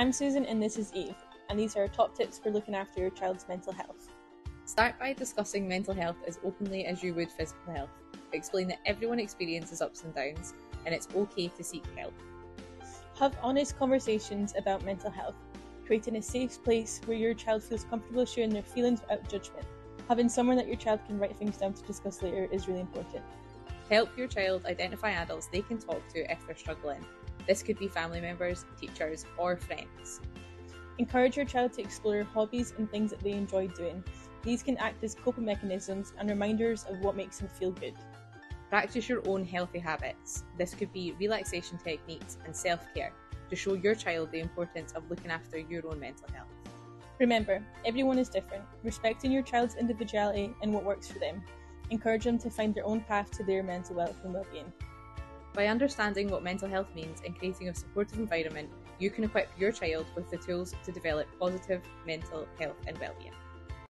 I'm Susan and this is Eve, and these are our top tips for looking after your child's mental health. Start by discussing mental health as openly as you would physical health. Explain that everyone experiences ups and downs, and it's okay to seek help. Have honest conversations about mental health, creating a safe place where your child feels comfortable sharing their feelings without judgment. Having somewhere that your child can write things down to discuss later is really important. Help your child identify adults they can talk to if they're struggling. This could be family members, teachers, or friends. Encourage your child to explore hobbies and things that they enjoy doing. These can act as coping mechanisms and reminders of what makes them feel good. Practice your own healthy habits. This could be relaxation techniques and self care to show your child the importance of looking after your own mental health. Remember, everyone is different. Respecting your child's individuality and what works for them. Encourage them to find their own path to their mental and well-being. By understanding what mental health means and creating a supportive environment, you can equip your child with the tools to develop positive mental health and well-being.